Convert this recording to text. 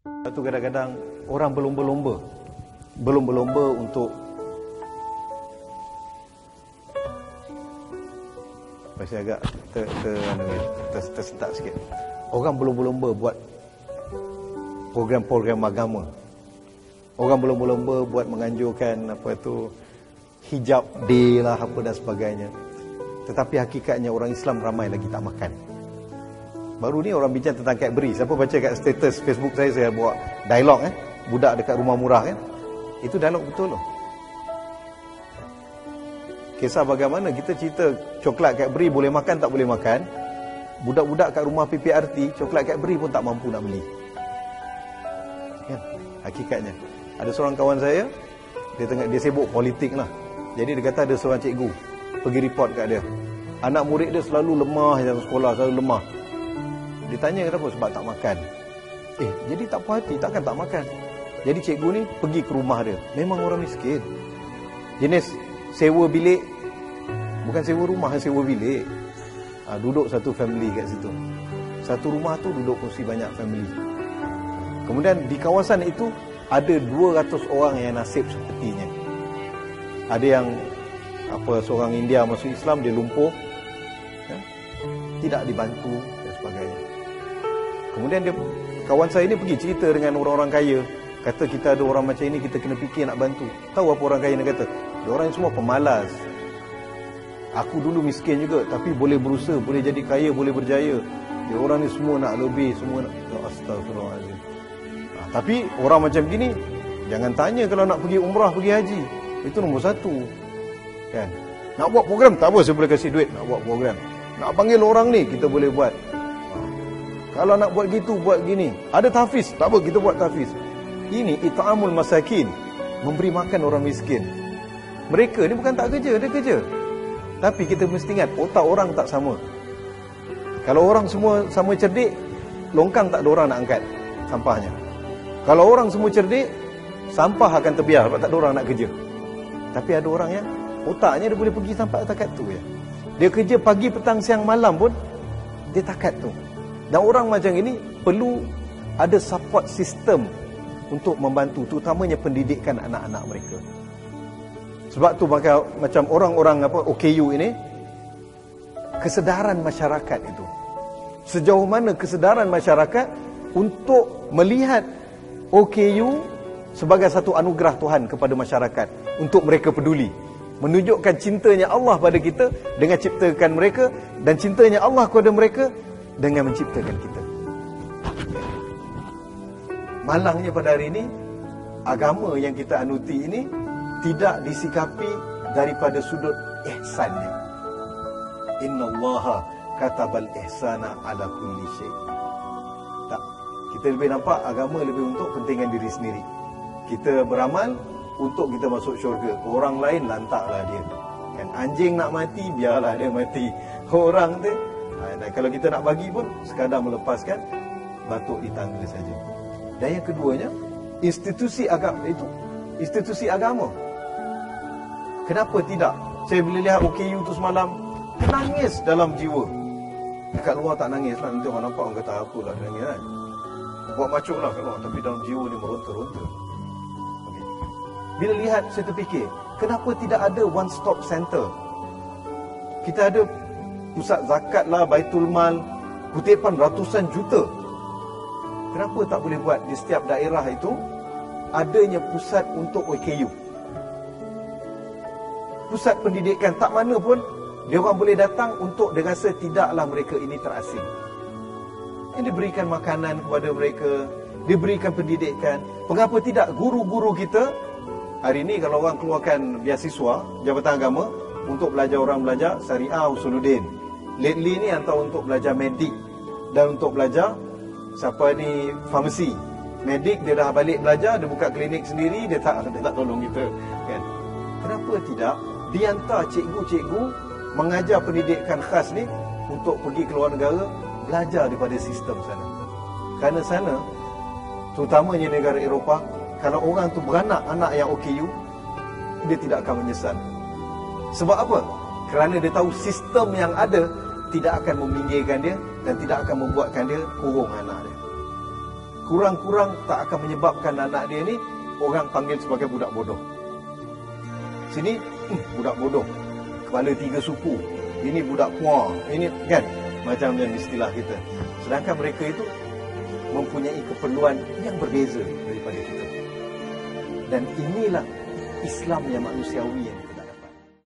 Satu kadang-kadang orang belum berlomba. Belum berlomba untuk Masih agak ter, ter, ter, ter, tersentak sikit. Orang belum berlomba buat program-program agama. Orang belum berlomba buat menganjurkan apa tu hijab day lah apa dan sebagainya. Tetapi hakikatnya orang Islam ramai lagi tak makan. Baru ni orang bincang tentang Cadbury. Siapa baca kat status Facebook saya, saya buat dialog eh. Budak dekat rumah murah kan. Itu dialog betul loh. Kisah bagaimana kita cerita coklat Cadbury boleh makan tak boleh makan. Budak-budak kat rumah PPRT, coklat Cadbury pun tak mampu nak beli. Kan? Hakikatnya. Ada seorang kawan saya, dia tengah dia sibuk politik lah. Jadi dia kata ada seorang cikgu pergi report kat dia. Anak murid dia selalu lemah dalam sekolah, selalu lemah. Dia tanya kenapa? Sebab tak makan. Eh, jadi tak puas hati takkan tak makan. Jadi cikgu ni pergi ke rumah dia. Memang orang miskin. Jenis sewa bilik. Bukan sewa rumah sewa bilik. Ha, duduk satu family kat situ. Satu rumah tu duduk kursi banyak family. Kemudian di kawasan itu ada 200 orang yang nasib sepertinya. Ada yang apa seorang India masuk Islam dia lumpuh. Ya, tidak dibantu kemudian dia kawan saya ini pergi cerita dengan orang-orang kaya kata kita ada orang macam ini kita kena fikir nak bantu tahu apa orang kaya ni kata Orang semua pemalas. Aku dulu miskin juga tapi boleh berusaha, boleh jadi kaya, boleh berjaya. Dia orang ni semua nak lebih, semua nak ya astagfirullahalazim. Ha, tapi orang macam gini jangan tanya kalau nak pergi umrah, pergi haji. Itu nombor satu. Kan? Nak buat program tak apa saya boleh kasih duit nak buat program. Nak panggil orang ni kita boleh buat. Kalau nak buat gitu buat gini. Ada tahfiz, tak apa kita buat tahfiz. Ini it'amul masakin, memberi makan orang miskin. Mereka ni bukan tak kerja, dia kerja. Tapi kita mesti ingat, otak orang tak sama. Kalau orang semua sama cerdik, longkang tak ada orang nak angkat sampahnya. Kalau orang semua cerdik, sampah akan terbiar sebab tak ada orang nak kerja. Tapi ada orang yang otaknya dia boleh pergi sampai takat tu ya. Dia kerja pagi, petang, siang, malam pun dia takat tu. Dan orang macam ini perlu ada support system untuk membantu terutamanya pendidikan anak-anak mereka. Sebab tu maka macam orang-orang apa OKU ini kesedaran masyarakat itu. Sejauh mana kesedaran masyarakat untuk melihat OKU sebagai satu anugerah Tuhan kepada masyarakat untuk mereka peduli menunjukkan cintanya Allah pada kita dengan ciptakan mereka dan cintanya Allah kepada mereka dengan menciptakan kita. Malangnya pada hari ini agama yang kita anuti ini tidak disikapi daripada sudut ihsannya. Inna Allah katabal ihsana ala kulli syai. Tak. Kita lebih nampak agama lebih untuk pentingan diri sendiri. Kita beramal untuk kita masuk syurga. Orang lain lantaklah dia. Kan anjing nak mati biarlah dia mati. Orang tu ha, dan kalau kita nak bagi pun sekadar melepaskan batuk di tangga saja. Dan yang keduanya, institusi agama itu institusi agama Kenapa tidak? Saya bila lihat OKU tu semalam, nangis dalam jiwa. Dekat luar tak nangis lah. Nanti orang nampak orang kata apa lah nangis kan. Buat macuk lah kat luar. Tapi dalam jiwa ni meronta-ronta. Okay. Bila lihat, saya terfikir, kenapa tidak ada one stop center? Kita ada pusat zakat lah, baitul mal, kutipan ratusan juta. Kenapa tak boleh buat di setiap daerah itu adanya pusat untuk OKU? pusat pendidikan tak mana pun dia orang boleh datang untuk dia rasa tidaklah mereka ini terasing. Yang diberikan makanan kepada mereka, diberikan pendidikan. Mengapa tidak guru-guru kita hari ini kalau orang keluarkan beasiswa Jabatan Agama untuk belajar orang belajar syariah usuluddin. Lately ni hantar untuk belajar medik dan untuk belajar siapa ni farmasi. Medik dia dah balik belajar, dia buka klinik sendiri, dia tak dia tak tolong kita kan. Kenapa tidak dihantar cikgu-cikgu mengajar pendidikan khas ni untuk pergi ke luar negara belajar daripada sistem sana. Kerana sana, terutamanya negara Eropah, kalau orang tu beranak anak yang OKU, dia tidak akan menyesal. Sebab apa? Kerana dia tahu sistem yang ada tidak akan meminggirkan dia dan tidak akan membuatkan dia kurung anak dia. kurang-kurang tak akan menyebabkan anak dia ni orang panggil sebagai budak bodoh. Sini hmm, budak bodoh. Kepala tiga suku. Ini budak kuah. Ini kan macam yang istilah kita. Sedangkan mereka itu mempunyai keperluan yang berbeza daripada kita. Dan inilah Islam yang manusiawi yang